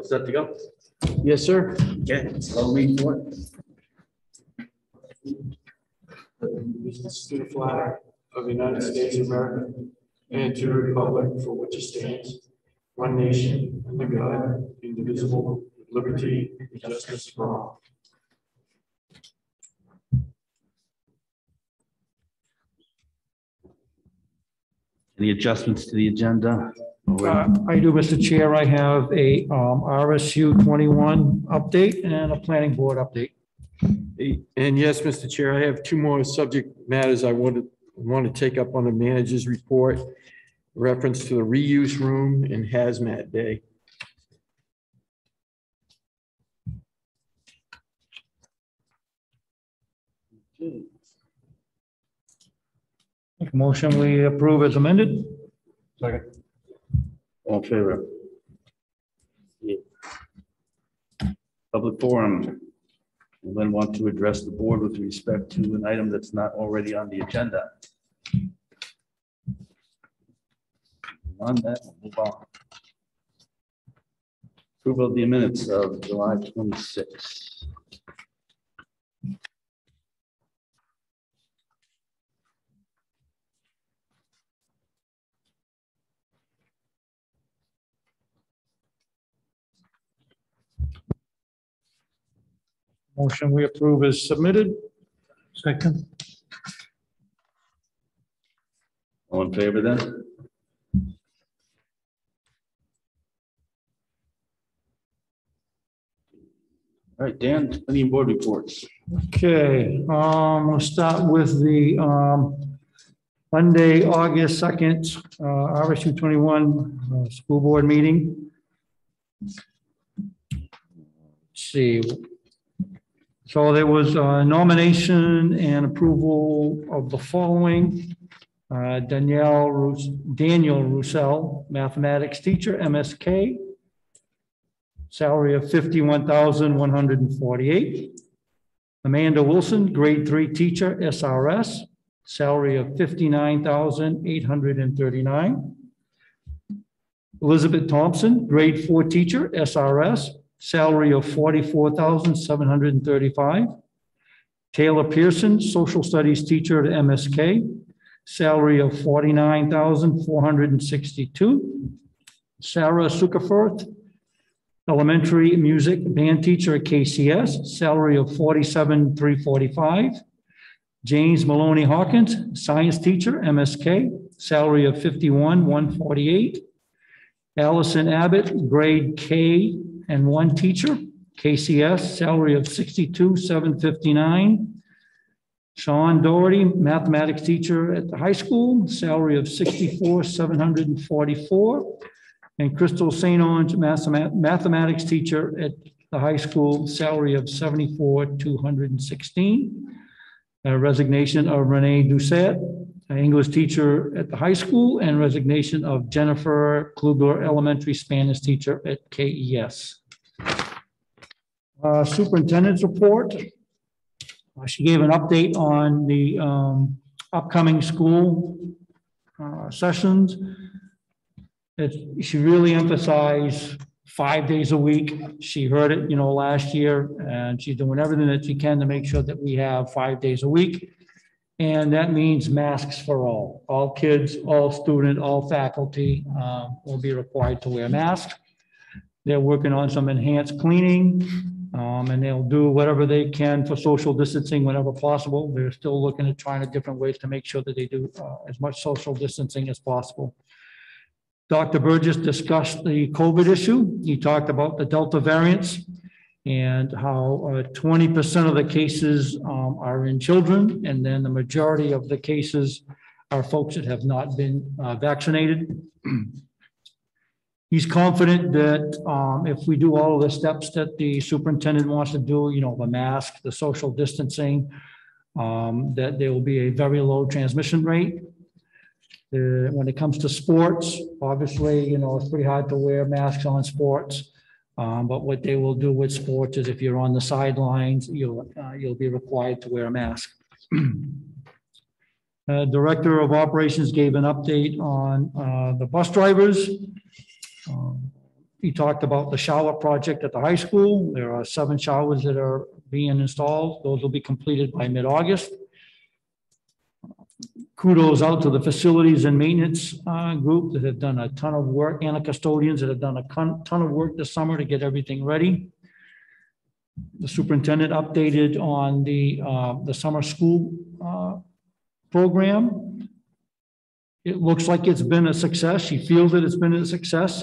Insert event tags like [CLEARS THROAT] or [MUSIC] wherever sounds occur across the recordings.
all set to go? Yes, sir. Okay, slow read for it. Allegiance to the flag of the United States of America and to the republic for which it stands, one nation, under God, indivisible, with liberty and justice for all. Any adjustments to the agenda? Uh, I do, Mr. Chair. I have a um, RSU 21 update and a planning board update. And yes, Mr. Chair, I have two more subject matters I wanted, want to take up on the manager's report. Reference to the reuse room and hazmat day. Motion we approve as amended. All in favor? Public forum. Anyone want to address the board with respect to an item that's not already on the agenda? On that, we'll move on. Approval of the minutes of July twenty-six. Motion we approve is submitted. Second. All in favor then? All right, Dan, any board reports? Okay, um, we'll start with the, um, Monday, August second, uh, RSU twenty-one, uh, school board meeting. Let's See. So there was a nomination and approval of the following. Uh, Danielle, Rus- Daniel Roussel, mathematics teacher, MSK. Salary of fifty-one thousand, one hundred and forty-eight. Amanda Wilson, grade three teacher, SRS, salary of fifty-nine thousand eight hundred and thirty-nine. Elizabeth Thompson, grade four teacher, SRS, salary of forty-four thousand seven hundred and thirty-five. Taylor Pearson, social studies teacher at MSK, salary of forty-nine thousand four hundred and sixty-two. Sarah Sukeforth, elementary music band teacher at KCS, salary of forty-seven, three forty-five. James Maloney Hawkins, science teacher, MSK, salary of fifty-one, one forty-eight. Allison Abbott, grade K and one teacher, KCS, salary of sixty-two, seven fifty-nine. Sean Doherty, mathematics teacher at the high school, salary of sixty-four, seven hundred and forty-four. And Crystal St. Ange, mathemat- mathematics teacher at the high school, salary of seventy-four, two hundred and sixteen. Uh, Resignation of Renee Doucette, English teacher at the high school, and resignation of Jennifer Klugler, elementary Spanish teacher at KES. Uh, Superintendent's report. Uh, She gave an update on the um, upcoming school uh, sessions. It, she really emphasized five days a week. She heard it, you know, last year, and she's doing everything that she can to make sure that we have five days a week. And that means masks for all, all kids, all student, all faculty uh, will be required to wear masks. They're working on some enhanced cleaning, um, and they'll do whatever they can for social distancing whenever possible. They're still looking at trying different ways to make sure that they do uh, as much social distancing as possible. Dr. Burgess discussed the COVID issue. He talked about the Delta variants and how uh, twenty percent of the cases um, are in children, and then the majority of the cases are folks that have not been uh, vaccinated. He's confident that um, if we do all of the steps that the superintendent wants to do, you know, the mask, the social distancing, um, that there will be a very low transmission rate. Uh, when it comes to sports, obviously, you know, it's pretty hard to wear masks on sports. Um, but what they will do with sports is if you're on the sidelines, you'll, uh, you'll be required to wear a mask. [CLEARS THROAT] Uh, Director of Operations gave an update on, uh, the bus drivers. Um, he talked about the shower project at the high school. There are seven showers that are being installed. Those will be completed by mid-August. Kudos out to the facilities and maintenance uh, group that have done a ton of work and the custodians that have done a ton of work this summer to get everything ready. The superintendent updated on the, uh, the summer school uh, program. It looks like it's been a success. She feels that it's been a success.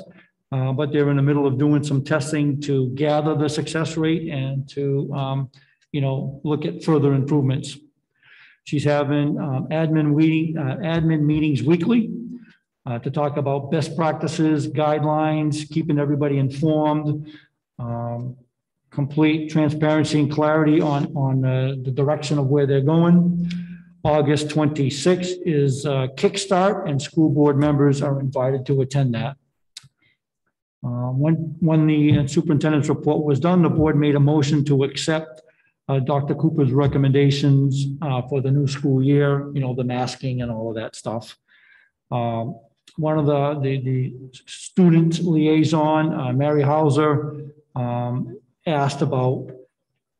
Uh, But they're in the middle of doing some testing to gather the success rate and to, um, you know, look at further improvements. She's having um, admin meeting, uh, admin meetings weekly uh, to talk about best practices, guidelines, keeping everybody informed. um, Complete transparency and clarity on, on the direction of where they're going. August 26th is uh, Kickstart, and school board members are invited to attend that. Uh, When, when the superintendent's report was done, the board made a motion to accept uh, Dr. Cooper's recommendations uh, for the new school year, you know, the masking and all of that stuff. Um, One of the, the, the student liaison, uh, Mary Hauser, um, asked about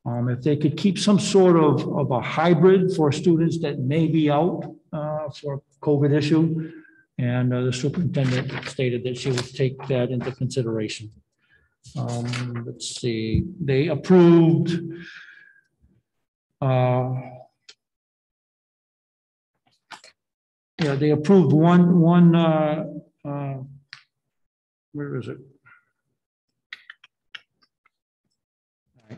um, if they could keep some sort of, of a hybrid for students that may be out uh, for COVID issue. And uh, the superintendent stated that she would take that into consideration. Um, Let's see, they approved uh, Yeah, they approved one, one, uh, uh, where is it?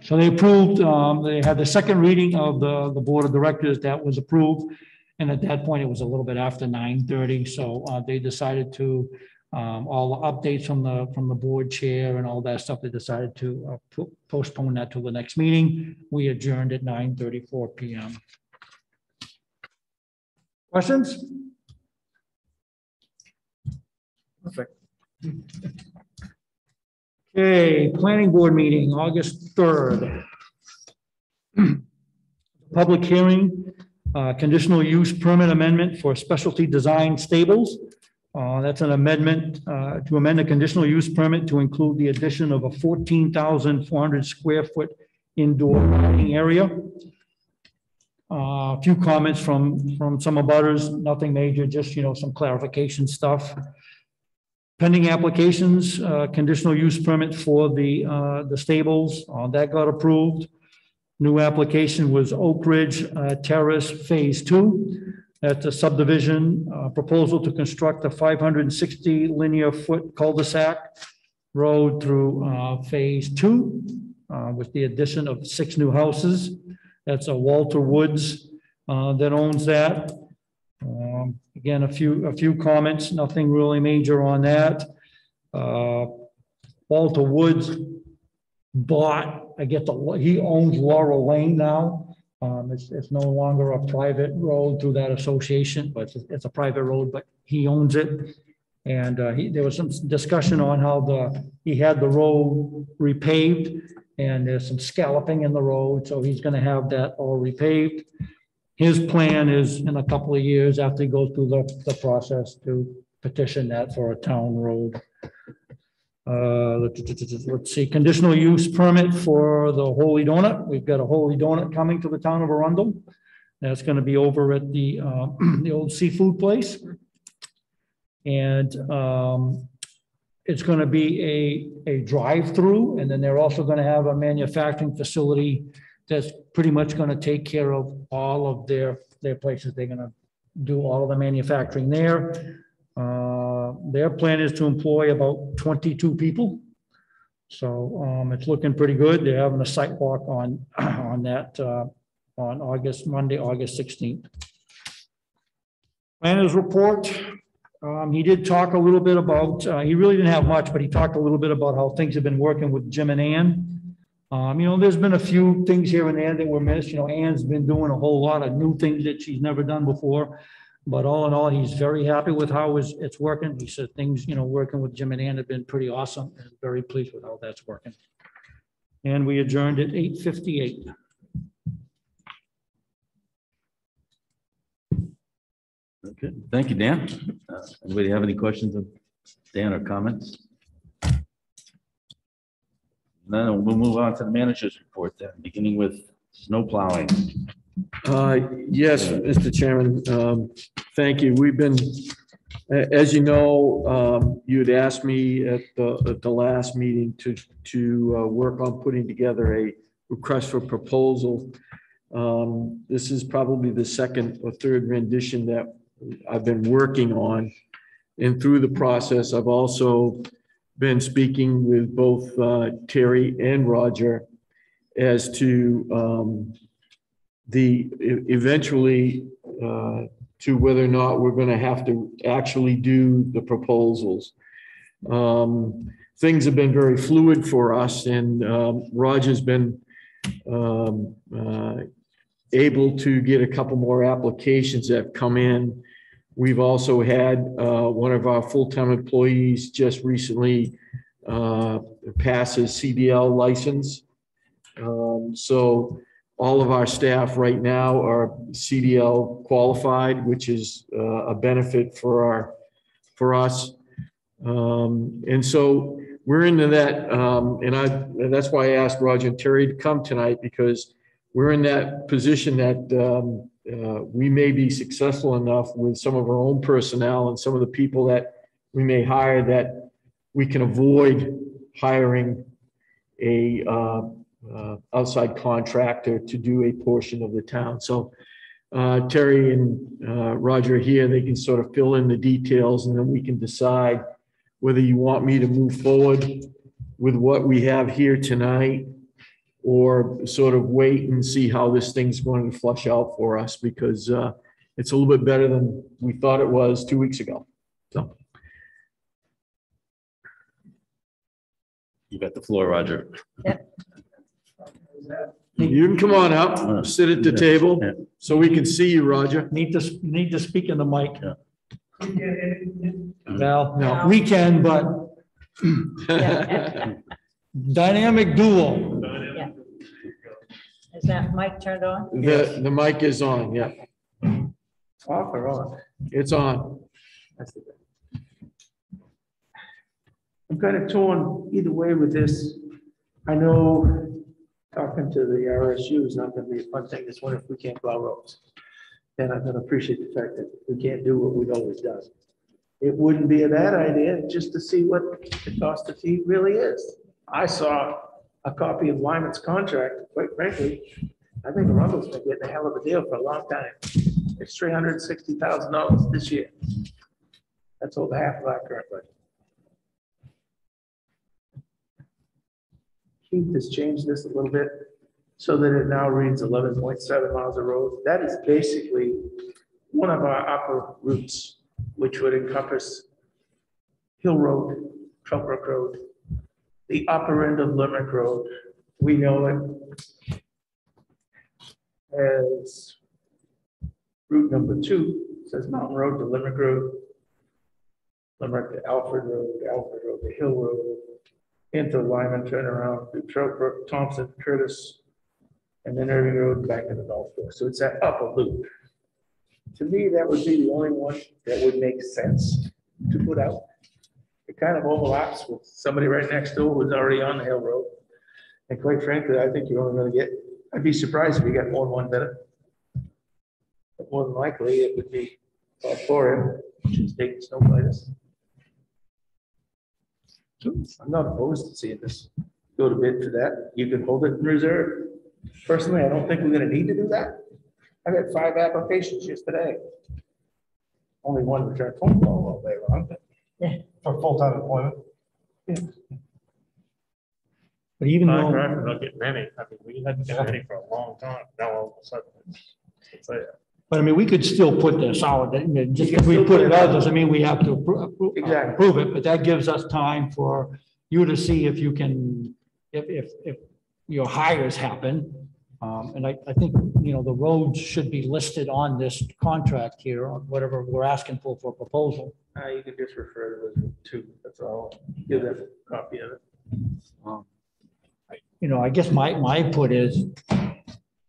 So they approved, um, they had the second reading of the, the Board of Directors that was approved. And at that point, it was a little bit after nine thirty, so, uh, they decided to, um, all the updates from the, from the board chair and all that stuff, they decided to uh, po- postpone that till the next meeting. We adjourned at nine thirty-four PM. Questions? Perfect. Okay, planning board meeting, August third. [CLEARS THROAT] Public hearing, uh, conditional use permit amendment for specialty design stables. Uh, that's an amendment, uh, to amend a conditional use permit to include the addition of a fourteen thousand four hundred square foot indoor dining area. Uh, A few comments from, from some abutters, nothing major, just, you know, some clarification stuff. Pending applications, uh, conditional use permit for the, uh, the stables, that got approved. New application was Oak Ridge uh, Terrace Phase Two. That's a subdivision, uh, proposal to construct a five hundred and sixty linear foot cul-de-sac road through, uh, Phase Two, uh, with the addition of six new houses. That's a Walter Woods, uh, that owns that. Um, Again, a few, a few comments, nothing really major on that. Uh, Walter Woods bought, I get the, he owns Laurel Lane now. Um, it's, it's no longer a private road through that association, but it's, it's a private road, but he owns it. And, uh, he, there was some discussion on how the, he had the road repaved and there's some scalloping in the road, so he's gonna have that all repaved. His plan is in a couple of years after he goes through the, the process to petition that for a town road. Uh, let's see, conditional use permit for the Holy Donut. We've got a Holy Donut coming to the town of Arundel. That's gonna be over at the, uh, [CLEARS THROAT] the old seafood place. And, um, it's gonna be a, a drive-through, and then they're also gonna have a manufacturing facility that's pretty much gonna take care of all of their, their places. They're gonna do all of the manufacturing there. Uh, Their plan is to employ about twenty-two people. So um, it's looking pretty good. They're having a site walk on, [CLEARS THROAT] on that, uh, on August, Monday, August sixteenth. Planners report, um, he did talk a little bit about, uh, he really didn't have much, but he talked a little bit about how things have been working with Jim and Ann. Um, you know, there's been a few things here and there that were missed. You know, Ann's been doing a whole lot of new things that she's never done before. But all in all, he's very happy with how it's, it's working. He said things, you know, working with Jim and Ann have been pretty awesome and very pleased with how that's working. And we adjourned at eight fifty-eight. Okay, thank you, Dan. Uh, Anybody have any questions of Dan or comments? Then we'll move on to the manager's report then, beginning with snow plowing. Uh, Yes, Mr. Chairman, um, thank you. We've been, as you know, um, you'd asked me at the, at the last meeting to, to uh, work on putting together a request for proposal. Um, This is probably the second or third rendition that I've been working on. And through the process, I've also been speaking with both uh, Terry and Roger as to the, eventually, uh, to whether or not we're gonna have to actually do the proposals. Um, Things have been very fluid for us and um, Roger's been um, uh, able to get a couple more applications that have come in. We've also had uh, one of our full-time employees just recently uh, pass his CDL license. Um, So all of our staff right now are CDL qualified, which is uh, a benefit for our, for us. Um, And so we're into that, um, and I, and that's why I asked Roger and Terry to come tonight, because we're in that position that um, uh, we may be successful enough with some of our own personnel and some of the people that we may hire that we can avoid hiring a uh, uh, outside contractor to do a portion of the town. So uh, Terry and uh, Roger are here, they can sort of fill in the details and then we can decide whether you want me to move forward with what we have here tonight or sort of wait and see how this thing's going to flush out for us because uh, it's a little bit better than we thought it was two weeks ago. So, You got the floor, Roger. You can come on up, sit at the table so we can see you, Roger. Need to, need to speak in the mic. Yeah. Well, No. we can, but [LAUGHS] dynamic duo. Is that mic turned on? The, the mic is on, yeah, Off or on? it's on. That's the thing. I'm kind of torn either way with this. I know talking to the RSU is not gonna be a fun thing this winter if we can't plow roads. And I'm gonna appreciate the fact that we can't do what we've always done. It wouldn't be a bad idea just to see what the cost of feed really is. I saw a copy of Lyman's contract, quite frankly. I think Arundel's been getting a hell of a deal for a long time. It's three hundred and sixty thousand dollars this year. That's over half of our current budget. Keith has changed this a little bit so that it now reads eleven point seven miles of road. That is basically one of our upper routes, which would encompass Hill Road, Trump Brook Road, the upper end of Limerick Road. We know it as route number two, says Mountain Road to Limerick Road. Limerick to Alfred Road, Alfred Road to Hill Road, into Lyman, turn around to Trout Thompson, Curtis, and then Irving Road back into Golf Course. So it's that upper loop. To me, that would be the only one that would make sense to put out. It kind of overlaps with somebody right next door who's already on the Hill Road. And quite frankly, I think you're only gonna get, I'd be surprised if you got more than one bidder. But more than likely, it would be uh, for him, which is taking snow fighters. I'm not opposed to seeing this go to bid for that. You can hold it in reserve. Personally, I don't think we're gonna need to do that. I got five applications just today. Only one returned phone call all day long, but For full-time employment? But even Not though, correct, we're not getting any. I mean, we hadn't get any for a long time. Now all of a sudden, it's, it's there. But I mean, we could still put this out, mean, just because we put it out doesn't mean we have to appro- appro- Exactly. approve it, but that gives us time for you to see if you can, if, if, if your hires happen. Um, and I, I think, you know, the roads should be listed on this contract here, on whatever we're asking for, for proposal. uh, you can just refer to the two, that's all. Give them a copy of it. you know, I guess my, my input is,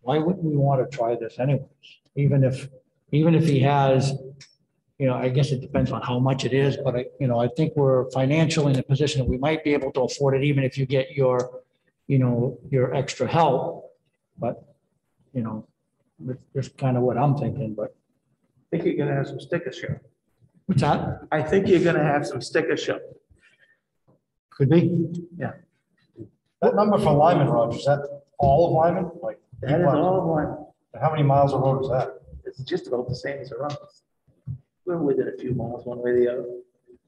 why wouldn't we want to try this anyways? Even if, even if he has, you know, I guess it depends on how much it is, but I, you know, I think we're financially in a position that we might be able to afford it, even if you get your, you know, your extra help. But, you know, that's just kind of what I'm thinking, but I think you're gonna have some sticker show. what's that? I think you're gonna have some sticker show. Could be. Yeah. That number for Lyman, Roger, is that all of Lyman? Like, That is all one. How many miles of road is that? It's just about the same as around. We're within a few miles, one way or the other.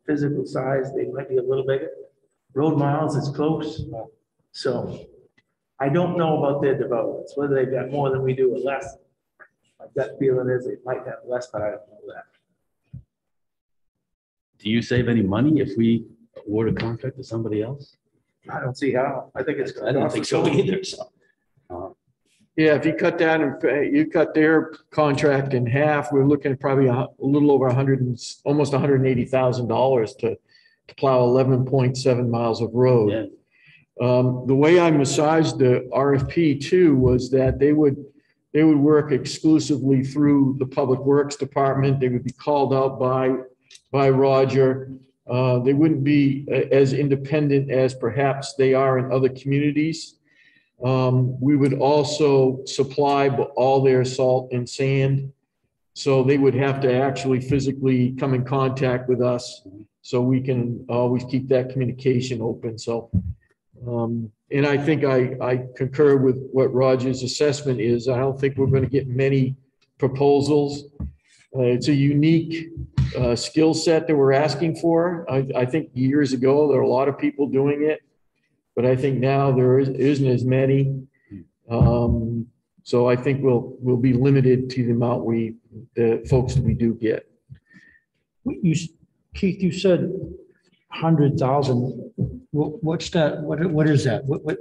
Physical size, they might be a little bigger. Road miles is close. So I don't know about their developments, whether they've got more than we do or less. My gut feeling is they might have less, but I don't know that. Do you save any money if we award a contract to somebody else? I don't see how. I think it's. I don't think so either, so. uh, Yeah, if you cut down and you cut their contract in half, we're looking at probably a a little over a hundred and, s- almost hundred and eighty thousand dollars to to plow eleven point seven miles of road. Um, the way I massaged the RFP too was that they would, they would work exclusively through the Public Works Department. They would be called out by, by Roger. Uh, they wouldn't be a- as independent as perhaps they are in other communities. Um, we would also supply all their salt and sand. So they would have to actually physically come in contact with us. So we can always keep that communication open. So um, and I think I, I concur with what Roger's assessment is. I don't think we're going to get many proposals. Uh, it's a unique, uh, skill set that we're asking for. I, I think years ago, there were a lot of people doing it. But I think now there is- isn't as many. Um, so I think we'll, we'll be limited to the amount we, the folks that we do get. You, Keith, you said hundred thousand. What's that? What, what is that? What, what?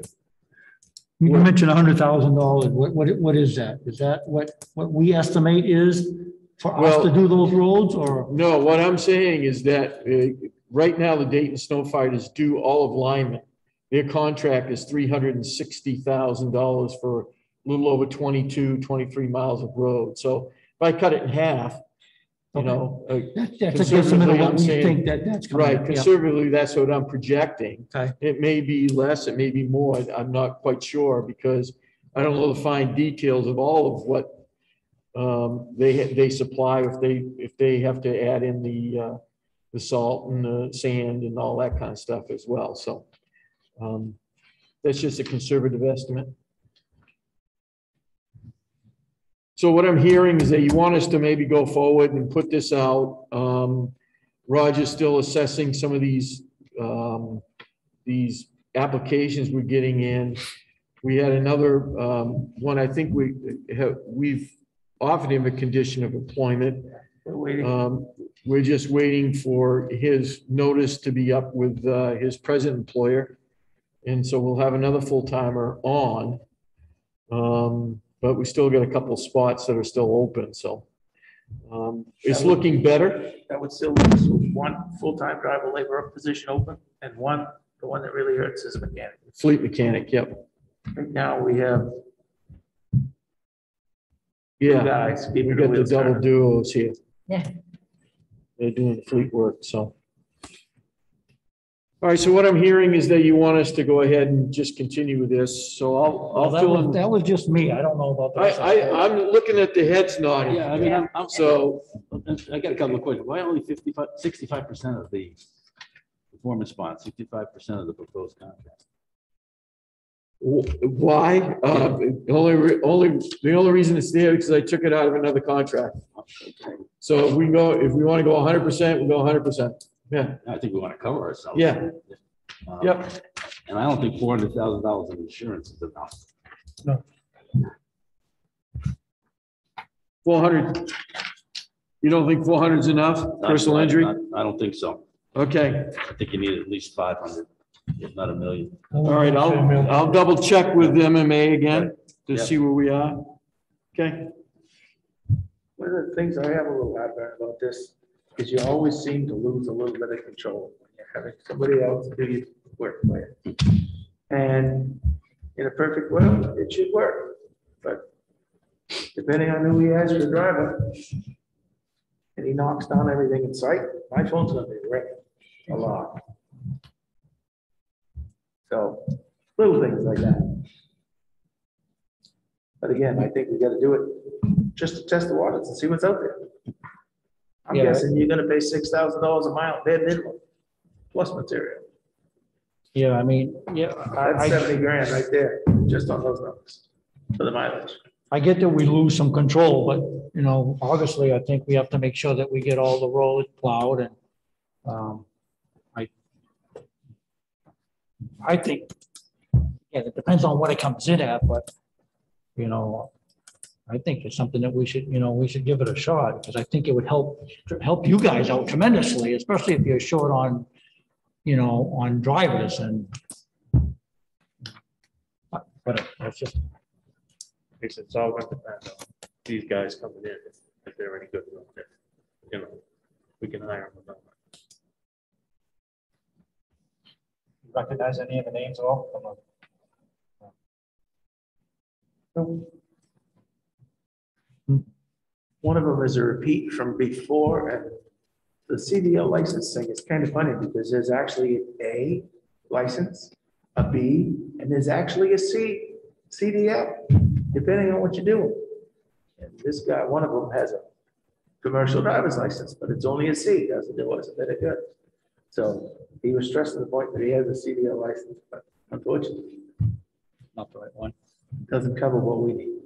You What- mentioned hundred thousand dollars. What, what, what is that? Is that what, what we estimate is for us to do those roads or? No, what I'm saying is that, uh, right now, the Dayton Snow Fight is due all of Lyman. Their contract is three hundred and sixty thousand dollars for a little over 22, 23 miles of road. So if I cut it in half, you know, uh, That- That's a guesstimate of Conservatively, what I'm we saying- think that that's. right, conservatively, that's what I'm projecting. Okay. It may be less, it may be more, I'm not quite sure, because I don't know the fine details of all of what um, they, they supply, if they, if they have to add in the, uh, the salt and the sand and all that kind of stuff as well, so. Um, That's just a conservative estimate. So what I'm hearing is that you want us to maybe go forward and put this out. Um, Roger's still assessing some of these, um, these applications we're getting in. We had another, um, one, I think we have, we've offered him a condition of employment. We're. Um, we're just waiting for his notice to be up with, uh, his present employer. And so we'll have another full timer on. Um, but we still got a couple spots that are still open, so. Um, it's looking better. That would still leave us with one full-time driver laborer position open and one, the one that really hurts is a mechanic. Fleet mechanic, yep. Right now, we have two Yeah, guys. we keeping got the wheels double turning. duos here. Yeah. They're doing the fleet work, so. All right, so what I'm hearing is that you want us to go ahead and just continue with this, so I'll, Well, I'll that fill was, in. that was just me. I don't know about the I, rest of it. I, I'm looking at the heads nodding. Yeah, I mean, I'm, I'm, So, I got a couple of questions. Why only 55, 65 percent of the performance bond, sixty-five percent of the proposed contract? wh- why? Uh, only, re- only, the only reason it's there is because I took it out of another contract. So if we go, if we want to go hundred percent, we go hundred percent. Yeah, I think we want to cover ourselves. Yeah. Um, yep. And I don't think four hundred thousand dollars in insurance is enough. Four hundred. You don't think four hundred is enough, Not- personal not- injury? not- I don't think so. Okay, I think you need at least five hundred, if not a million. all right, I'll, I'll double check with MMA again to Yep. see where we are. Okay, One of the things I have a little heartburn about this is you always seem to lose a little bit of control when you're having somebody else do your work for you. And in a perfect world, it should work, but depending on who he has for driver, and he knocks down everything in sight, my phone's gonna be ringing a lot. So, Little things like that. But again, I think we gotta do it just to test the waters and see what's out there. I'm Yeah. guessing you're gonna pay six thousand dollars a mile, bare minimum, plus material. Yeah, I mean, yeah, I, That's I, seventy grand right there, just on those numbers, for the mileage. I get that we lose some control, but, you know, obviously, I think we have to make sure that we get all the roads plowed and, um, I, I think, yeah, it depends on what it comes in at, but, you know, I think it's something that we should, you know, we should give it a shot, because I think it would help, help you guys out tremendously, especially if you're short on, you know, on drivers and but that's just, It's, it's all gonna depend on these guys coming in, if- if they're any good. or not. You know, we can hire them. or not. Recognize any of the names at all? From the- One of them is a repeat from before, and the CDL license thing is kind of funny, because there's actually an A license, a B, and there's actually a C, CDL, depending on what you're doing. And this guy, one of them has a commercial driver's license, but it's only a C, doesn't do us a bit of good. So he was stressing the point that he has a CDL license, but unfortunately, not the right one. doesn't cover what we need.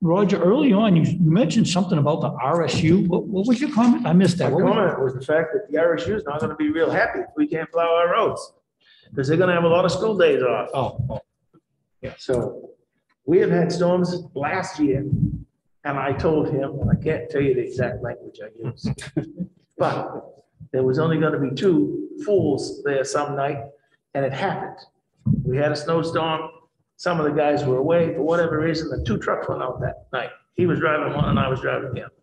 Roger, early on, you you mentioned something about the RSU. What, what was your comment? I missed My that. What was- comment was the fact that the RSU is not gonna be real happy if we can't plow our roads. Because they're gonna have a lot of school days off. Oh, oh, So we have had storms last year. And I told him, and I can't tell you the exact language I used. [LAUGHS] But there was only gonna be two fools there some night, and it happened. We had a snowstorm. Some of the guys were away for whatever reason. The two trucks went out that night. He was driving one and I was driving the other.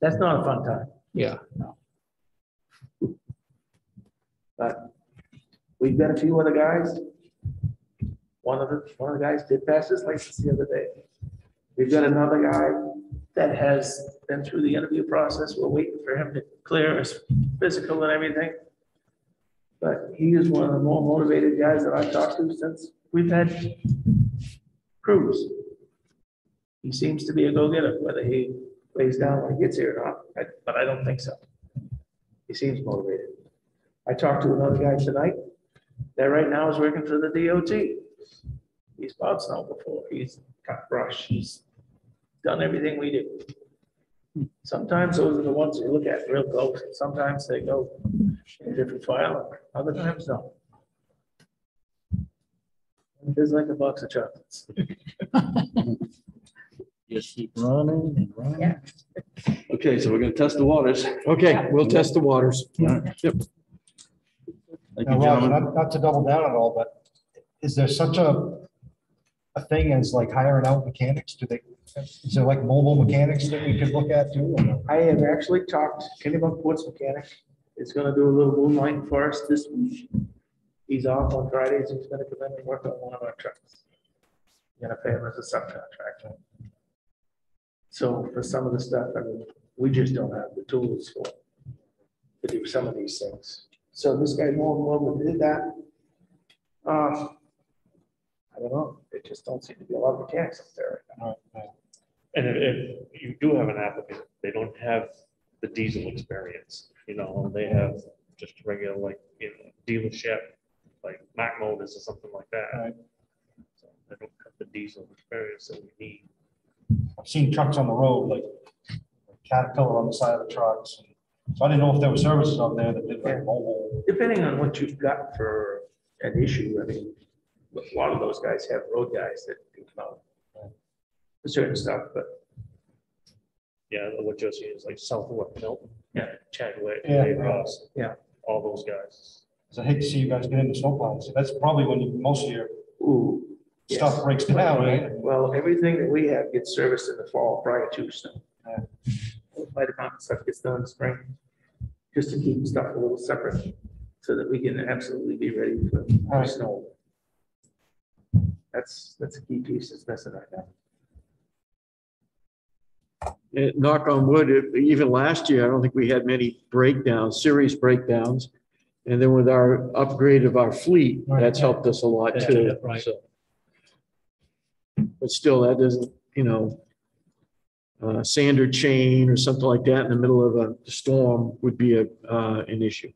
That's not a fun time. yeah, no. But we've got a few other guys. One of the, one of the guys did pass his license the other day. We've got another guy that has been through the interview process. We're waiting for him to clear his physical and everything. But he is one of the more motivated guys that I've talked to since we've had crews. He seems to be a go-getter, whether he lays down when he gets here or not, I- but I don't think so. He seems motivated. I talked to another guy tonight that right now is working for the DOT. He's plowed snow before, he's cut brush, he's done everything we do. Sometimes those are the ones you look at real close, sometimes they go in a different file, other times no. It's like a box of chocolates. [LAUGHS] Just keep running and running. Okay, so we're gonna test the waters. Okay, we'll test the waters. Yep. Thank Now, you, gentlemen. not, not to double down at all, but is there such a, a thing as like hiring out mechanics? Do they, is there like mobile mechanics that we could look at too? or no? I have actually talked, Kennebunkport's mechanic is gonna do a little moonlight for us this week. He's off on Fridays, he's gonna come in and work on one of our trucks. Gonna pay him as a subcontractor. So for some of the stuff, I mean, we just don't have the tools for to do some of these things. So this guy more than willing did that. Uh, I don't know, there just don't seem to be a lot of mechanics up there. right now. And if, if you do have an applicant, they don't have the diesel experience, you know, they have just regular like, you know, dealership, like Mac Motors or something like that. Right. So They don't have the diesel experience that we need. I've seen trucks on the road, like Caterpillar on the side of the trucks. So I didn't know if there were services out there that did Yeah. like mobile. depending on what you've got for an issue, I mean, a lot of those guys have road guys that can come out. For certain stuff, but Yeah, what you're is like Southworth, Milton. Yeah. Chadwick, Yeah. BaRoss. Yeah. All those guys. 'Cause I hate to see you guys get into snowplow. So that's probably when you- most of your ooh. yes. stuff breaks down, right? Well, everything that we have gets serviced in the fall prior to snow. Yeah. My department stuff gets done in spring, just to keep stuff a little separate, so that we can absolutely be ready for for Right. snow. That's, that's a key piece that's missing right now. eh, knock on wood, if- even last year, I don't think we had many breakdowns, serious breakdowns. And then with our upgrade of our fleet, that's helped us a lot Yeah, too. right. so. But still, that doesn't, you know, uh, sander chain or something like that in the middle of a storm would be a, uh, an issue.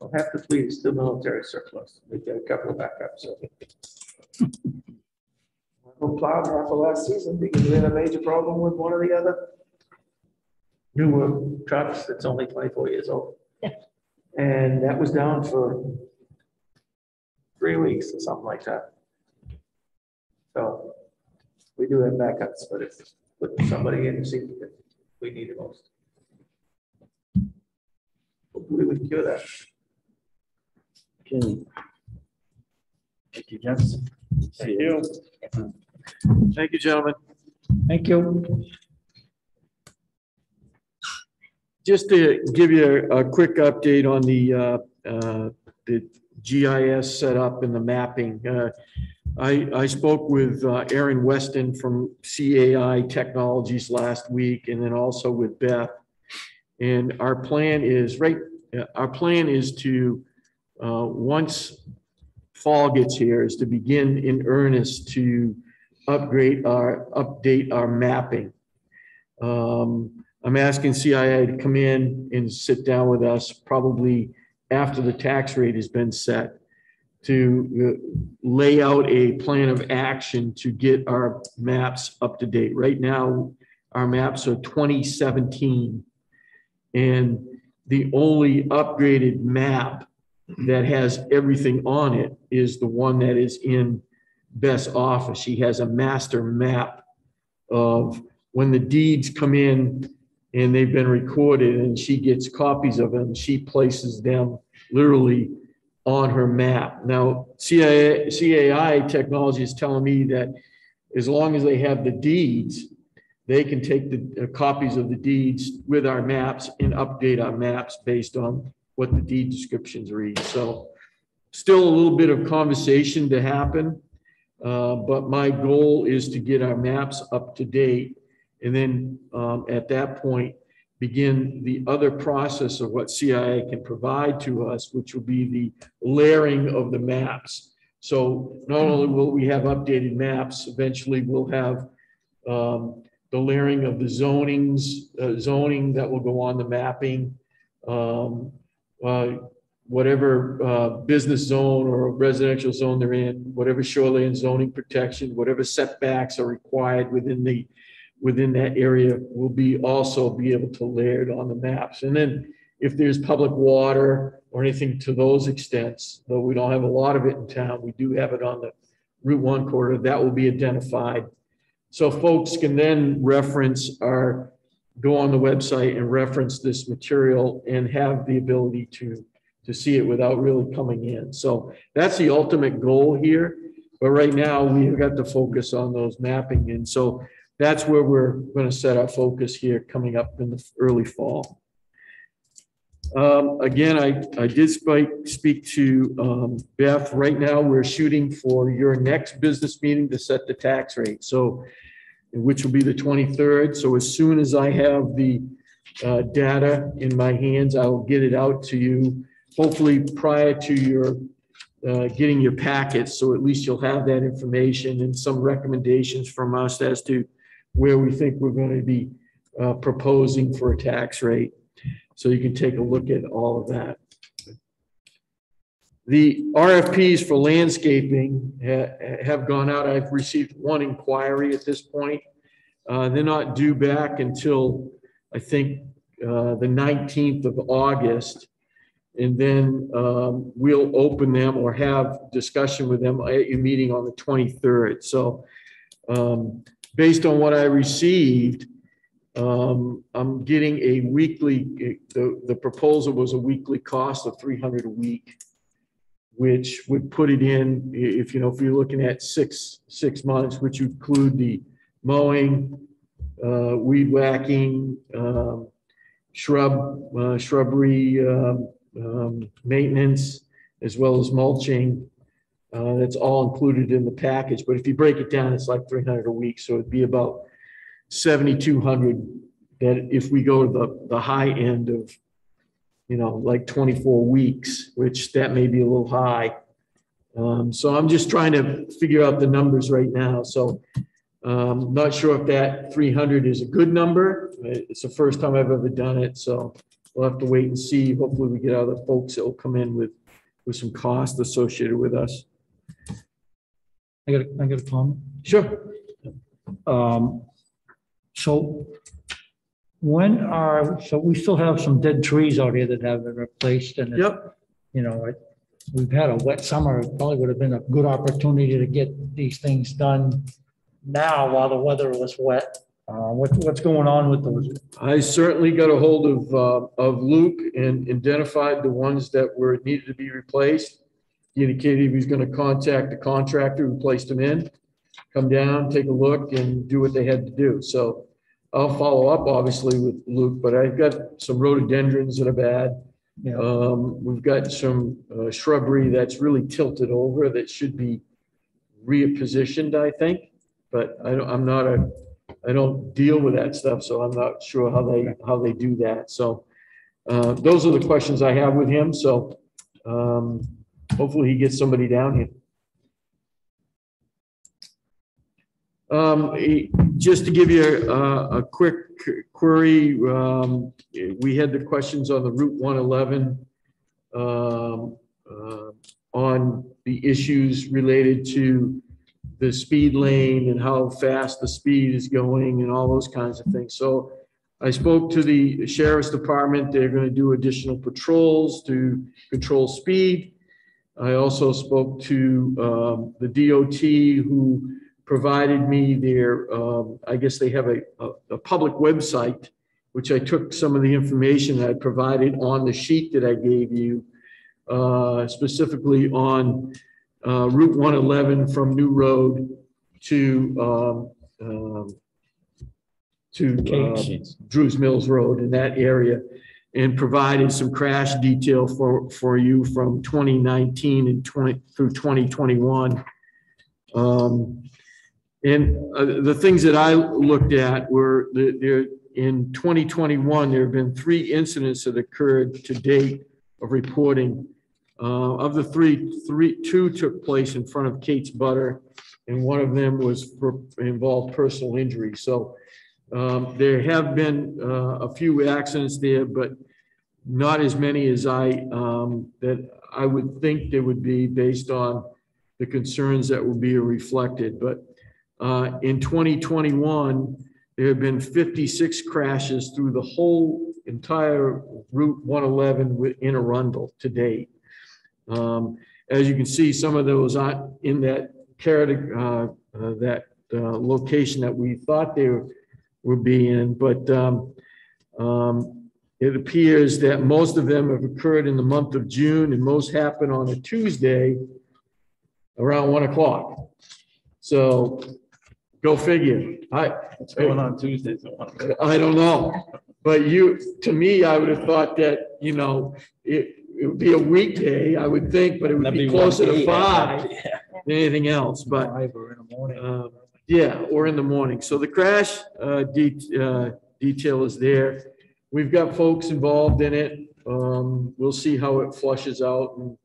Well, Half the fleet is still military surplus. We've got a couple of backups, so. We plowed half of last season because we had a major problem with one or the other. Newer trucks that's only twenty-four years old. And that was down for three weeks or something like that. So we do have backups, but if, put somebody in to see if we need it most. Hopefully we can cure that. Okay. Thank you, Jess. Thank you. Thank you, gentlemen. Thank you. Just to give you a quick update on the, uh, uh, the GIS setup and the mapping. Uh, I, I spoke with uh, Aaron Weston from CAI Technologies last week and then also with Beth. And our plan is, right, uh, our plan is to, uh, once fall gets here, is to begin in earnest to upgrade our, update our mapping. Um, I'm asking CIA to come in and sit down with us probably after the tax rate has been set to uh, lay out a plan of action to get our maps up to date. Right now, our maps are 2017. And the only upgraded map that has everything on it is the one that is in Beth's office. She has a master map of when the deeds come in and they've been recorded and she gets copies of them, she places them literally on her map. Now, CIA, CAI technology is telling me that as long as they have the deeds, they can take the uh, copies of the deeds with our maps and update our maps based on what the deed descriptions read. So still a little bit of conversation to happen. Uh, but my goal is to get our maps up to date. And then, um, at that point, begin the other process of what CIA can provide to us, which will be the layering of the maps. So not only will we have updated maps, eventually we'll have, um, the layering of the zonings, uh, zoning that will go on the mapping. Um, uh, whatever uh, business zone or residential zone they're in, whatever shoreline zoning protection, whatever setbacks are required within the, within that area will be also be able to layer it on the maps. And then if there's public water or anything to those extents, though we don't have a lot of it in town, we do have it on the Route One corridor, that will be identified. So folks can then reference our, go on the website and reference this material and have the ability to to see it without really coming in. So that's the ultimate goal here. But right now, we've got to focus on those mapping. And so that's where we're going to set our focus here coming up in the early fall. Um, again, I, I did speak, speak to, um, Beth. Right now, we're shooting for your next business meeting to set the tax rate. So, which will be the 23rd. So as soon as I have the, uh, data in my hands, I will get it out to you hopefully prior to your uh, getting your packets, so at least you'll have that information and some recommendations from us as to where we think we're going to be uh, proposing for a tax rate. So you can take a look at all of that. The RFPs for landscaping ha- have gone out. I've received one inquiry at this point. Uh, They're not due back until, I think, uh, the 19th of August. And then um, we'll open them or have discussion with them at your meeting on the 23rd. So um, based on what I received, um, I'm getting a weekly, the, the proposal was a weekly cost of 300 a week, which would put it in, if, you know, if you're looking at six, six months, which would include the mowing, uh, weed whacking, um, shrub, uh, shrubbery, um, um, maintenance, as well as mulching. Uh, that's all included in the package, but if you break it down, it's like three hundred a week, so it'd be about seventy-two hundred that if we go to the, the high end of you know, like twenty-four weeks, which that may be a little high. Um, so I'm just trying to figure out the numbers right now, so um, not sure if that three hundred is a good number. It's the first time I've ever done it, so we'll have to wait and see. Hopefully we get other folks that will come in with, with some cost associated with us. I got, a- I got a comment. Sure. Um, so when are, so we still have some dead trees out here that have been replaced and, Yep, you know, it- we've had a wet summer. It Probably would have been a good opportunity to get these things done now while the weather was wet. Uh, what, what's going on with those? I certainly got a hold of, uh, of Luke and identified the ones that were needed to be replaced. He indicated he was gonna contact the contractor who placed them in, come down, take a look and do what they had to do. So I'll follow up obviously with Luke, but I've got some rhododendrons that are bad. Yeah. Um, we've got some uh, shrubbery that's really tilted over that should be repositioned, I think. But I don't, I'm not a, I don't deal with that stuff, so I'm not sure how they, how they do that. So uh, those are the questions I have with him, so um, hopefully he gets somebody down here. Um, just to give you a, a quick query, um, we had the questions on the Route one eleven um, uh, on the issues related to the speed lane and how fast the speed is going and all those kinds of things. So I spoke to the sheriff's department. They're going to do additional patrols to control speed. I also spoke to um, the DOT who provided me their, um, I guess they have a, a, a public website, which I took some of the information that I provided on the sheet that I gave you, uh, specifically on uh, Route 111 from New Road to, um, um, to uh, Drews Mills Road in that area and provided some crash detail for, for you from 2019 and 20, through 2021. Um, And uh, the things that I looked at were, the- there, in 2021, there have been three incidents that occurred to date of reporting. Uh, Of the three, three, two took place in front of Kate's Butter, and one of them was for, involved personal injury. So um, there have been uh, a few accidents there, but not as many as I, um, that I would think there would be based on the concerns that would be reflected. But uh, in 2021, there have been 56 crashes through the whole entire Route 111 in Arundel to date. Um, As you can see, some of those aren't in that uh, uh, that uh, location that we thought they would be in, but um, um, it appears that most of them have occurred in the month of June and most happen on a Tuesday around one o'clock. So go figure. I, What's going on Tuesdays? I don't know. But you, to me, I would have thought that, you know, it, it would be a weekday, I would think, but it would That'd be be one closer to day. five [LAUGHS] Yeah. than anything else, but, Five or in the morning. uh, yeah, or in the morning. So the crash, uh, de- uh, detail is there. We've got folks involved in it. Um, we'll see how it flushes out and,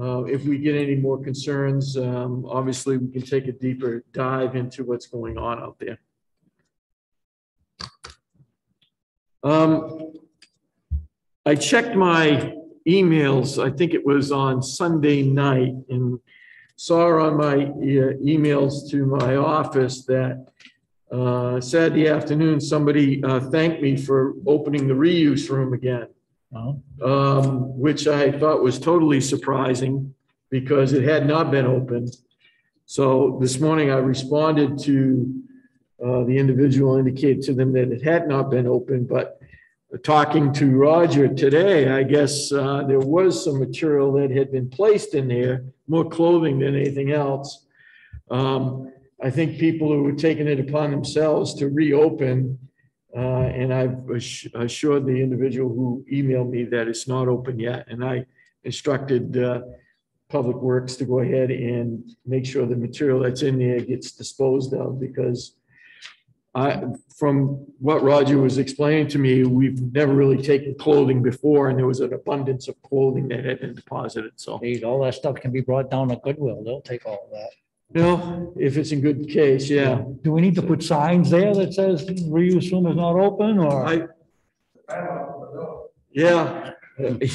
uh, if we get any more concerns, um, obviously we can take a deeper dive into what's going on out there. Um, I checked my emails, I think it was on Sunday night, and saw on my uh, emails to my office that uh, Saturday afternoon, somebody uh, thanked me for opening the reuse room again Oh, um, which I thought was totally surprising because it had not been opened. So this morning I responded to uh, the individual, indicated to them that it had not been opened, but talking to Roger today, I guess uh, there was some material that had been placed in there, more clothing than anything else. Um, I think people who were taking it upon themselves to reopen uh, and I've assured the individual who emailed me that it's not open yet. And I instructed uh, Public Works to go ahead and make sure the material that's in there gets disposed of because I, from what Roger was explaining to me, we've never really taken clothing before and there was an abundance of clothing that had been deposited, so. Hey, All that stuff can be brought down to Goodwill. They'll take all of that. You know, if it's in good case, yeah. Do we need to put signs there that says reuse room is not open or? I, yeah,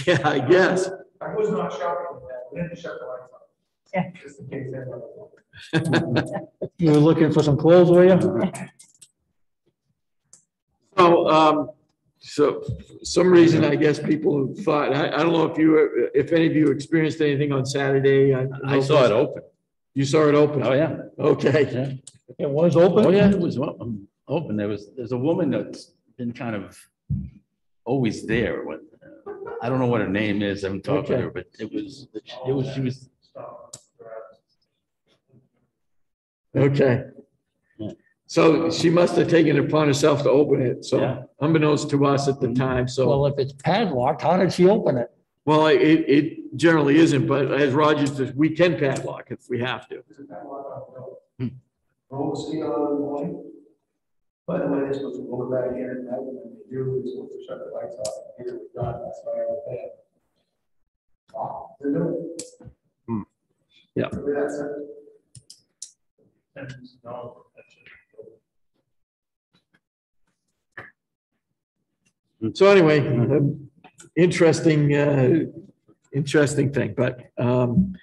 yeah, I guess. I was not shopping we didn't shut the lights off. Yeah. Just in case everyone. [LAUGHS] You were looking for some clothes, were you? [LAUGHS] So, um, so some reason, I guess people thought, I, I don't know if you, if any of you experienced anything on Saturday. I saw it open. You saw it open? Oh, yeah. Okay. Yeah. It was open? Oh, yeah, it was um, open. There was, there's a woman that's been kind of always there. What, uh, I don't know what her name is. I haven't talked to Okay. her, but it was, it was, she was, Okay. Yeah. So she must have taken it upon herself to open it, Yeah. so unbeknownst to us at the Mhm. time, so. Well, if it's padlocked, how did she open it? Well, it, it generally isn't, but as Roger says, we can padlock if we have to. Roll see on in the morning. By the way, they're supposed to go back in at night, when they do, they're supposed to shut the lights off, and get it done, that's why I was there. Ah, they're doing it. Hmm. Yeah. Really, that's it. No, that's So anyway, um, interesting, uh, interesting thing, but, um,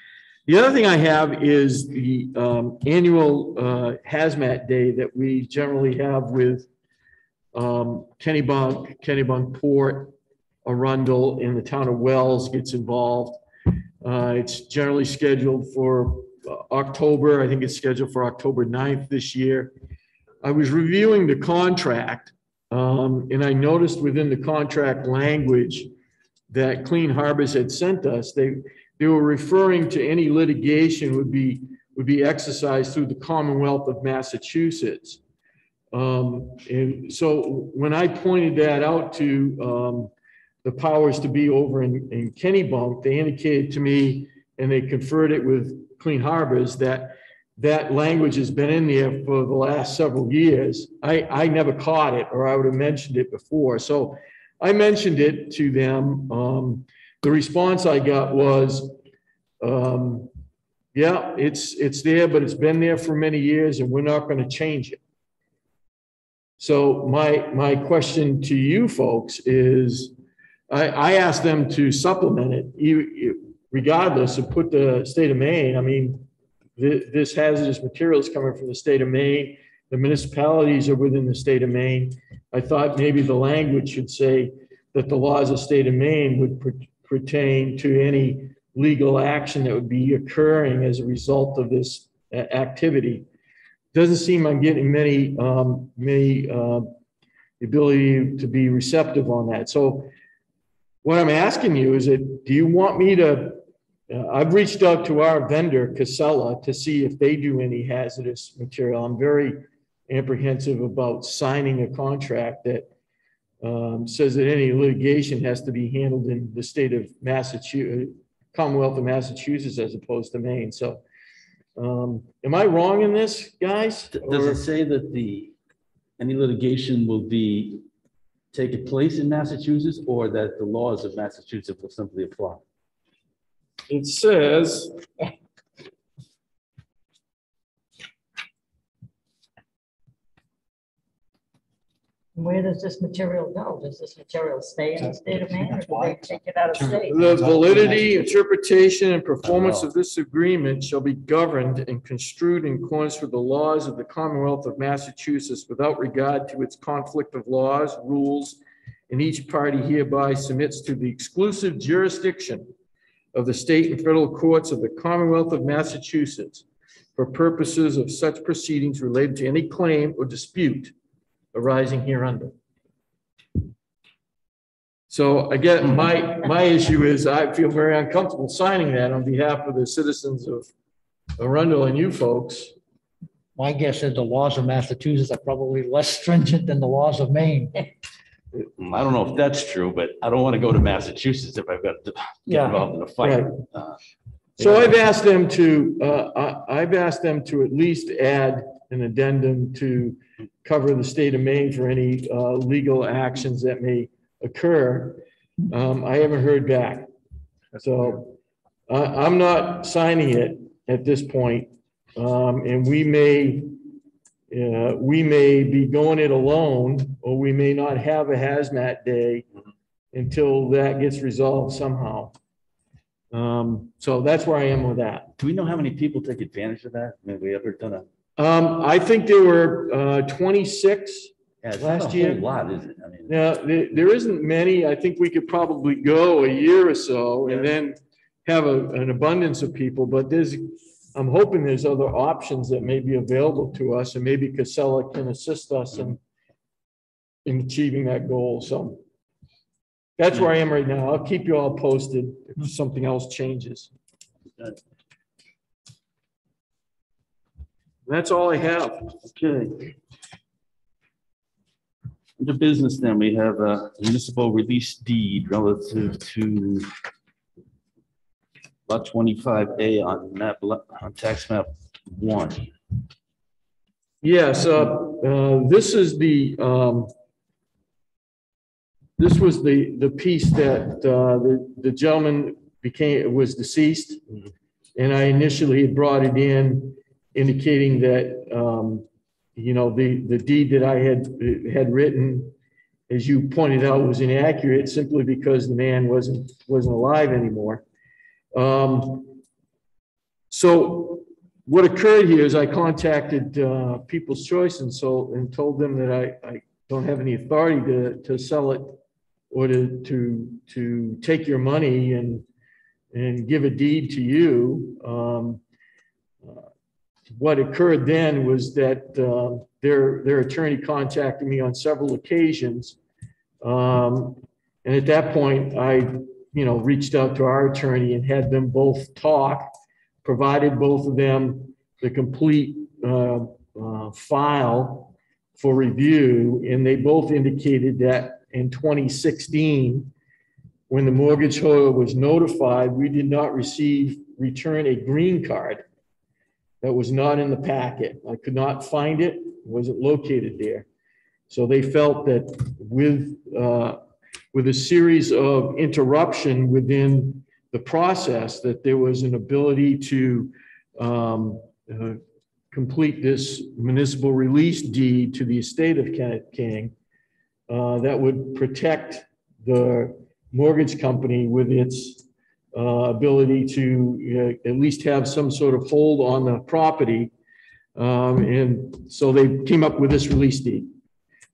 the other thing I have is the, um, annual, uh, hazmat day that we generally have with, um, Kennebunk, Port, Arundel, and the town of Wells gets involved. Uh, it's generally scheduled for uh, October, I think it's scheduled for October 9th this year. I was reviewing the contract, um, and I noticed within the contract language that Clean Harbors had sent us, they, they were referring to any litigation would be, would be exercised through the Commonwealth of Massachusetts. Um, and so when I pointed that out to, um, the powers to be over in, in Kennebunk, they indicated to me, and they conferred it with Clean Harbors, that that language has been in there for the last several years. I, I never caught it, or I would have mentioned it before. So I mentioned it to them. Um, the response I got was, um, yeah, it's, it's there, but it's been there for many years and we're not going to change it. So my, my question to you folks is, I, I asked them to supplement it, regardless of put the state of Maine, I mean, thi- this hazardous material is coming from the state of Maine. The municipalities are within the state of Maine. I thought maybe the language should say that the laws of state of Maine would per- pertain to any legal action that would be occurring as a result of this activity. Doesn't seem I'm getting many, um, many, uh, ability to be receptive on that. So what I'm asking you is that, do you want me to, uh, I've reached out to our vendor, Casella, to see if they do any hazardous material. I'm very apprehensive about signing a contract that um, says that any litigation has to be handled in the state of Massachusetts, Commonwealth of Massachusetts as opposed to Maine. So um, am I wrong in this, guys? Does Or- it say that the, any litigation will be taking place in Massachusetts or that the laws of Massachusetts will simply apply? It says, Where does this material go? Does this material stay in the state of Maine or do they take it out of state? The validity, interpretation, and performance of this agreement shall be governed and construed in accordance with the laws of the Commonwealth of Massachusetts without regard to its conflict of laws, rules, and each party hereby submits to the exclusive jurisdiction of the state and federal courts of the Commonwealth of Massachusetts for purposes of such proceedings related to any claim or dispute arising hereunder. So again, my, my issue is I feel very uncomfortable signing that on behalf of the citizens of Arundel and you folks. My guess is the laws of Massachusetts are probably less stringent than the laws of Maine. [LAUGHS] Mm, I don't know if that's true, but I don't want to go to Massachusetts if I've got to get Yeah. involved in a fight. Right. Uh, So I've asked them to, uh, I, I've asked them to at least add an addendum to cover the state of Maine for any uh, legal actions that may occur. Um, I haven't heard back. So I, I'm not signing it at this point. Um, and we may, uh, we may be going it alone, or we may not have a hazmat day until that gets resolved somehow. Um, so that's where I am with that. Do we know how many people take advantage of that? Have we ever done a? Um, I think there were, uh, twenty-six. Yeah, it's not a Last year- whole lot, is it? I mean, Now, there, there isn't many. I think we could probably go a year or so and then have a, an abundance of people, but there's, I'm hoping there's other options that may be available to us and maybe Casella can assist us in, in achieving that goal. So that's where I am right now. I'll keep you all posted if something else changes. That's all I have. Okay. Under business then, we have a municipal release deed relative to lot twenty-five A on map, on tax map one. Yes, uh, uh, this is the, um, this was the, the piece that, uh, the, the gentleman became, was deceased. And I initially had brought it in indicating that, um, you know, the, the deed that I had, had written, as you pointed out, was inaccurate simply because the man wasn't, wasn't alive anymore. Um, so what occurred here is I contacted uh, People's Choice and so, and told them that I, I don't have any authority to, to sell it or to, to, to take your money and, and give a deed to you. Um, What occurred then was that uh, their, their attorney contacted me on several occasions. Um, And at that point, I, you know, reached out to our attorney and had them both talk provided both of them the complete uh, uh, file for review, and they both indicated that in 2016, when the mortgage holder was notified, we did not receive, return a green card that was not in the packet. I could not find it, wasn't located there. So they felt that with, uh, with a series of interruption within the process, that there was an ability to um, uh, complete this municipal release deed to the estate of Kenneth King uh, that would protect the mortgage company with its uh, ability to you at least have some sort of hold on the property. Um, And so they came up with this release deed.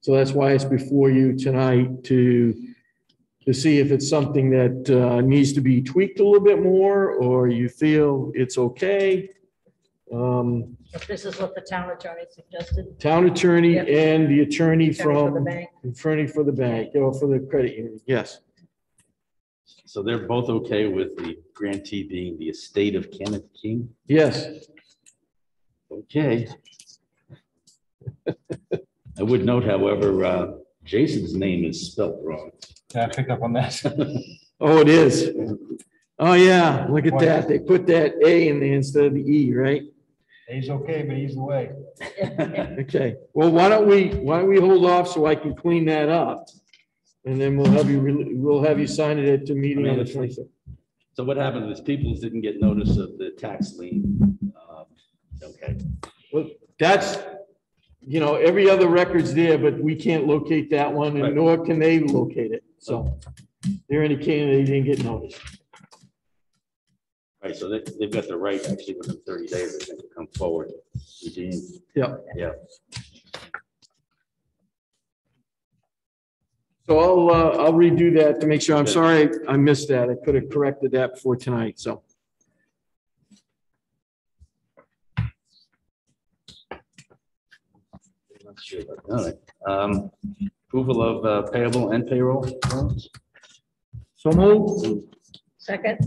So that's why it's before you tonight to to see if it's something that uh, needs to be tweaked a little bit more, or you feel it's okay. Um, If this is what the town attorney suggested. Town attorney Yep. and the attorney attorney for the from, bank. attorney for the bank, or for the credit union, yes. So they're both okay with the grantee being the estate of Kenneth King? Yes, Okay. I would note, however, uh, Jason's name is spelt wrong. Yeah, I picked up on that. [LAUGHS] oh, it is. Oh, yeah, look at that. They put that A in there instead of the E, right? He's okay, but he's away. [LAUGHS] Okay, well, why don't we, why don't we hold off so I can clean that up? And then we'll have you, rel- we'll have you sign it at the meeting on the twenty-fifth. So what happened is people didn't get notice of the tax lien. um, Okay, Well, that's, you know, every other record's there, but we can't locate that one Right. and nor can they locate it. So they're indicating they didn't get noticed. right, so they, they've got the right actually within thirty days, I think, to come forward. Eugene. Yeah. Yeah, So I'll, uh, I'll redo that to make sure. I'm sorry I missed that. I could have corrected that before tonight, so. not sure about that. Um, Approval of uh, payable and payroll warrants? So move. Second,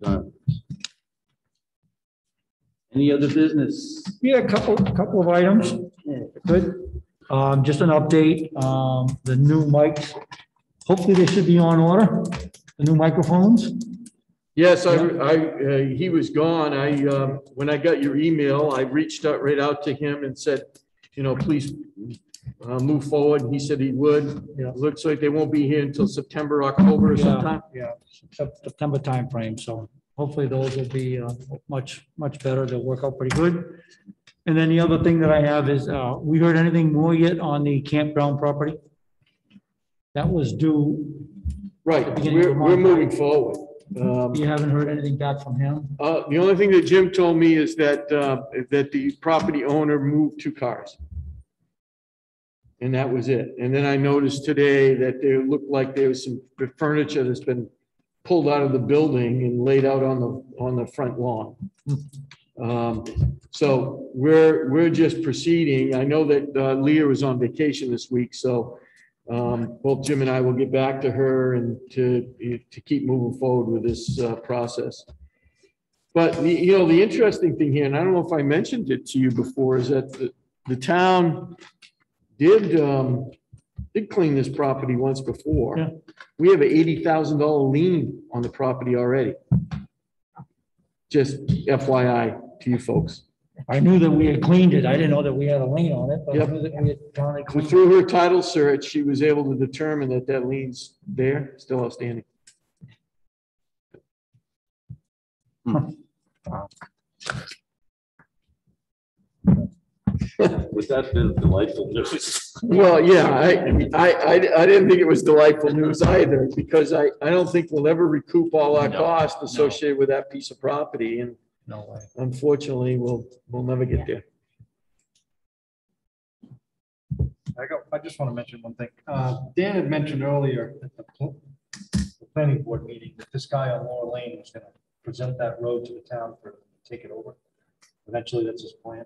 Done. Any other business? Yeah, a couple, couple of items. Good. Um, just an update, um, the new mics, hopefully they should be on order, the new microphones. Yes, I, I, uh, he was gone. I, um, when I got your email, I reached out right out to him and said, you know, please uh, move forward. He said he would. Yeah. Looks like they won't be here until September, October or sometime. Yeah, Sep- September timeframe, so hopefully those will be uh, much, much better. They'll work out pretty good. And then the other thing that I have is, uh, we heard anything more yet on the campground property? That was due, Right, Beginning of we're, we're moving forward. Um, you haven't heard anything back from him? Uh, the only thing that Jim told me is that, uh, that the property owner moved two cars. And that was it. And then I noticed today that there looked like there was some furniture that's been pulled out of the building and laid out on the, on the front lawn. Um, so we're, we're just proceeding. I know that uh, Leah was on vacation this week, so um, both Jim and I will get back to her and to, to keep moving forward with this, uh, process. But the, you know, the interesting thing here, and I don't know if I mentioned it to you before, is that the, the town did, um, did clean this property once before. Yeah. We have an eighty thousand dollar lien on the property already. Just FYI to you folks. I knew that we had cleaned it. I didn't know that we had a lien on it, but I Yep. knew that we had done it. Through her title search, she was able to determine that that lien's there, still outstanding. With that bit of delightful news. Well, yeah, I, I, I, I didn't think it was delightful news either, because I, I don't think we'll ever recoup all our No, costs associated with that piece of property, and No way. unfortunately, we'll, we'll never get there. I go, I just want to mention one thing. Uh, Dan had mentioned earlier at the pl- the planning board meeting that this guy on Lower Lane was gonna present that road to the town for, take it over. Eventually, that's his plan.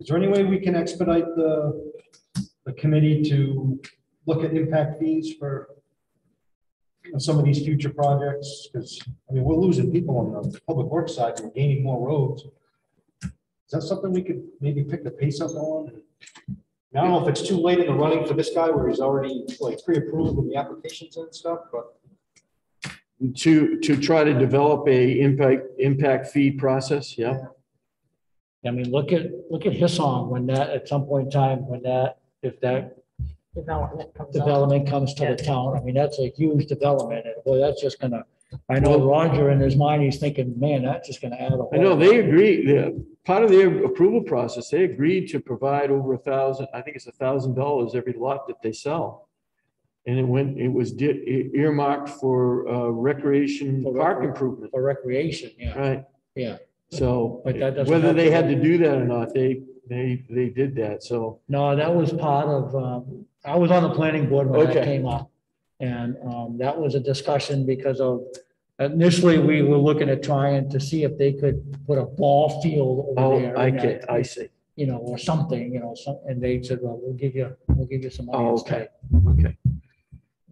Is there any way we can expedite the, the committee to look at impact fees for you know, some of these future projects? Because, I mean, we're losing people on the public works side, and we're gaining more roads. Is that something we could maybe pick the pace up on? I don't know if it's too late in the running for this guy where he's already like pre-approved with the applications and stuff, but To, to try to develop a impact, impact fee process, yeah. I mean, look at, look at Hissong when that, at some point in time, when that, if that Development comes up. development comes to the town, I mean, that's a huge development, and boy, that's just gonna, I know Roger in his mind, he's thinking, man, that's just gonna add a whole. I know, they agree, the, part of their approval process, they agreed to provide over a thousand, I think it's a thousand dollars every lot that they sell. And it went, it was di- earmarked for, uh, recreation For park recre- improvement, For recreation, yeah, right? yeah. So But that doesn't whether they to had to do that or not, they, they, they did that, so. No, that was part of, um, I was on the planning board when that Okay. came up. And, um, that was a discussion because of, initially, we were looking at trying to see if they could put a ball field over Oh, there. I in that- get, I see. You know, or something, you know, some, and they said, well, we'll give you, we'll give you some money Oh, instead. okay, okay.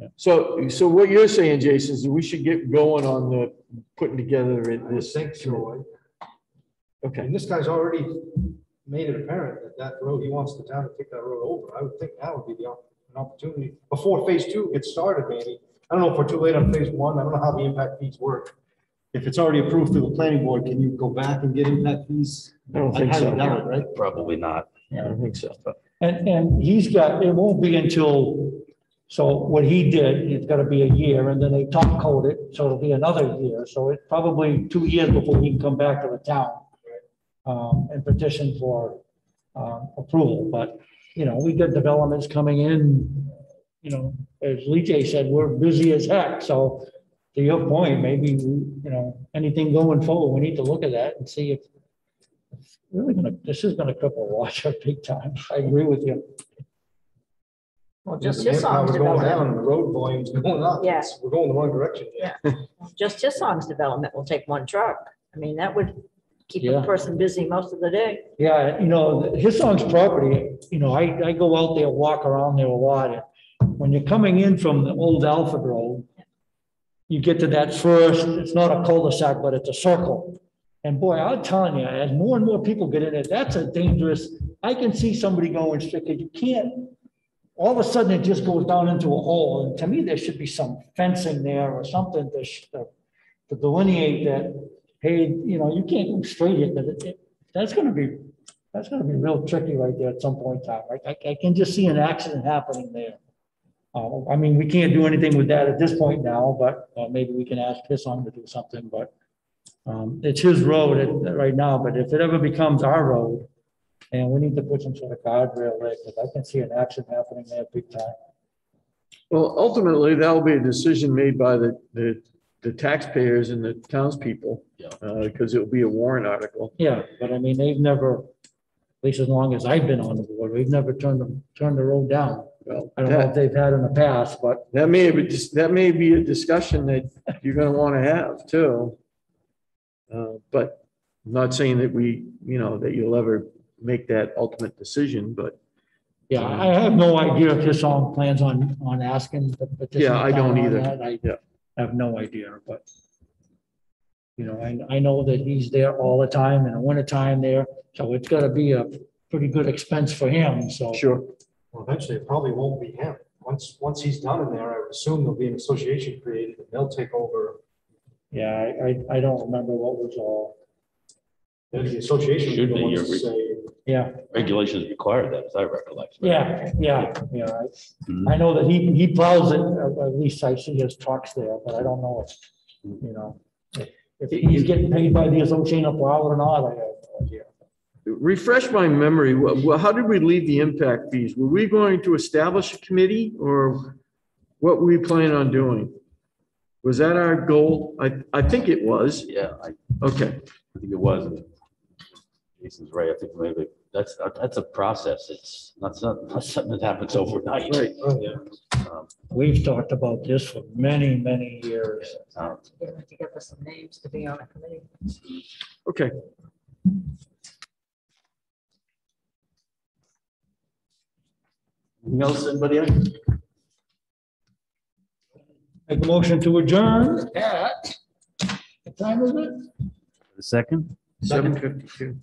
Yeah. So, so what you're saying, Jason, is we should get going on the, putting together in I this. think so. I Okay, And this guy's already made it apparent that that road, he wants the town to take that road over. I would think that would be the, op- an opportunity before phase two gets started, maybe. I don't know if we're too late on phase one. I don't know how the impact fees work. If it's already approved through the planning board, can you go back and get impact fees? I don't think highly so. doubt it, Right? Probably not. Yeah, I don't think so. And, and he's got, it won't be until, so what he did, it's gotta be a year, and then they top coat it, so it'll be another year, so it's probably two years before he can come back to the town. Um, and petition for, um, approval, but, you know, we get developments coming in, you know, as Lee J said, we're busy as heck, so to your point, maybe, you know, anything going forward, we need to look at that and see if it's really gonna, this is gonna cripple Roger [LAUGHS] big time, I agree with you. Well, just The Hissong's going down development, the road volume's going up. Yeah. It's- We're going the wrong direction. just Hissong's development will take one truck. I mean, that would keep Yeah. a person busy most of the day. Yeah, you know, Hissong's property, you know, I, I go out there, walk around there a lot. and When you're coming in from the old Alfred Road, you get to that first, it's not a cul-de-sac, but it's a circle. And boy, I'm telling you, as more and more people get in it, that's a dangerous, I can see somebody going straight, straight, 'cause you can't, all of a sudden it just goes down into a hole. And to me, there should be some fencing there or something to, sh- to to delineate that, hey, you know, you can't go straight it- that's gonna be, that's gonna be real tricky right there at some point in time. I, I, I can just see an accident happening there. Uh, I mean, we can't do anything with that at this point now, but, uh, maybe we can ask Pisson to do something, but um, it's his road at- right now, but if it ever becomes our road, and we need to put some sort of guardrail there, because I can see an accident happening there big time. Well, ultimately, that'll be a decision made by the, the, the taxpayers and the townspeople. Yeah. Uh, because it'll be a warrant article. Yeah, but I mean, they've never, at least as long as I've been on the board, we've never turned them, turned the road down. Well, I don't know if that, they've had in the past, but that may be, that may be a discussion that you're gonna wanna have too. Uh, but I'm not saying that we, you know, that you'll ever make that ultimate decision, but yeah, I have no idea if Hissong plans on, on asking. the petition Yeah, I don't either. I Yeah. Have no idea, but you know, I, I know that he's there all the time in the wintertime there, so it's gotta be a pretty good expense for him, so. sure. Well, eventually it probably won't be him. Once, once he's done in there, I would assume there'll be an association created and they'll take over. Yeah, I, I, I don't remember what was all, Then the association. Should be, be you're the ones to say, yeah, Regulations require that, as I recollect. yeah, yeah, yeah. I- Mhm. I know that he, he plows it, at at least I see his trucks there, but I don't know if, you know, if if he's getting paid by the association of plow or not, I have no idea. Refresh my memory, wha- wha- how did we leave the impact fees? Were we going to establish a committee or what were we planning on doing? Was that our goal? I, I think it was. Yeah, I, Okay, I think it was. Jason's right. I think maybe that's, that's a process. It's not, some- not something that happens overnight. right. oh, yeah. Um, We've talked about this for many, many years. Getting together some names to be on a committee. Okay. Anything else, anybody? else? Make a motion to adjourn at, what time is it? The second? Seven fifty-two.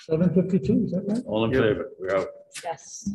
Seven fifty-two, is that right? All in favor? We're out. Yes.